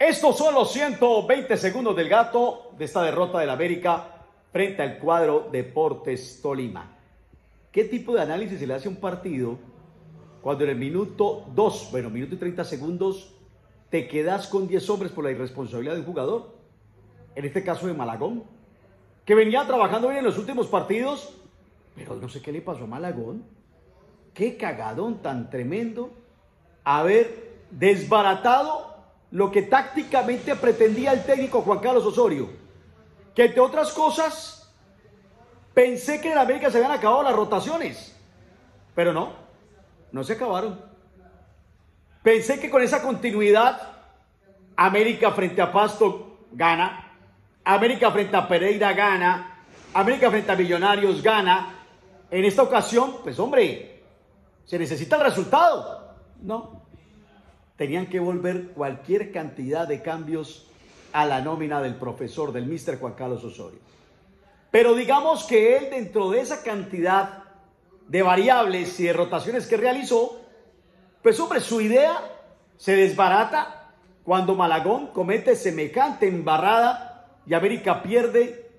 Estos son los 120 segundos del gato de esta derrota del América frente al cuadro Deportes Tolima. ¿Qué tipo de análisis se le hace a un partido cuando en el minuto 2, bueno, minuto y 30 segundos, te quedas con 10 hombres por la irresponsabilidad de un jugador? En este caso de Malagón, que venía trabajando bien en los últimos partidos, pero no sé qué le pasó a Malagón. Qué cagadón tan tremendo haber desbaratado lo que tácticamente pretendía el técnico Juan Carlos Osorio. Que entre otras cosas, pensé que en América se habían acabado las rotaciones, pero no, no se acabaron. Pensé que con esa continuidad, América frente a Pasto gana, América frente a Pereira gana, América frente a Millonarios gana. En esta ocasión, pues hombre, se necesita el resultado. No, tenían que volver cualquier cantidad de cambios a la nómina del profesor, del mister Juan Carlos Osorio. Pero digamos que él dentro de esa cantidad de variables y de rotaciones que realizó, pues hombre, su idea se desbarata cuando Malagón comete semejante embarrada y América pierde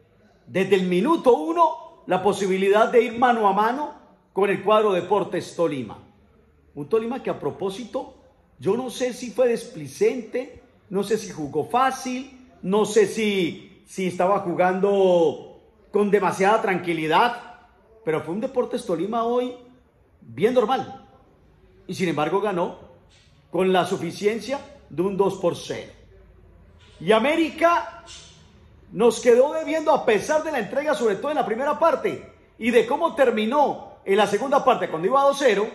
desde el minuto uno la posibilidad de ir mano a mano con el cuadro Deportes Tolima. Un Tolima que a propósito, yo no sé si fue desplicente, no sé si jugó fácil, no sé si, si estaba jugando con demasiada tranquilidad, pero fue un Deportes Tolima hoy bien normal y sin embargo ganó con la suficiencia de un 2 por 0. Y América nos quedó debiendo a pesar de la entrega, sobre todo en la primera parte, y de cómo terminó en la segunda parte cuando iba 2-0,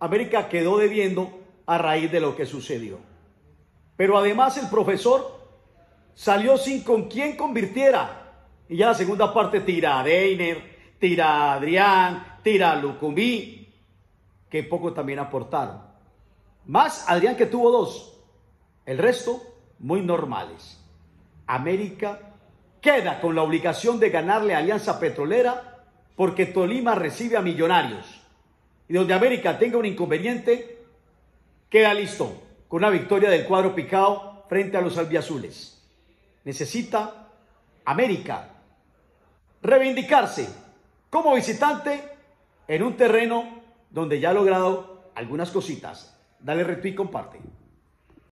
América quedó debiendo a raíz de lo que sucedió. Pero además el profesor salió sin con quién convirtiera. Y ya la segunda parte tira a Deiner, tira a Adrián, tira a Lucumí, que poco también aportaron. Más Adrián que tuvo dos. El resto muy normales. América queda con la obligación de ganarle Alianza Petrolera porque Tolima recibe a Millonarios. Y donde América tenga un inconveniente, queda listo con una victoria del cuadro picado frente a los albiazules. Necesita América reivindicarse como visitante en un terreno donde ya ha logrado algunas cositas. Dale retweet y comparte.